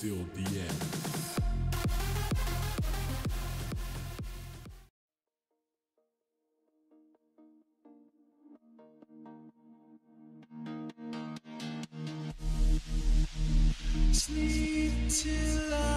till the end. Sleep till I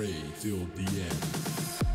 Dre filled the end.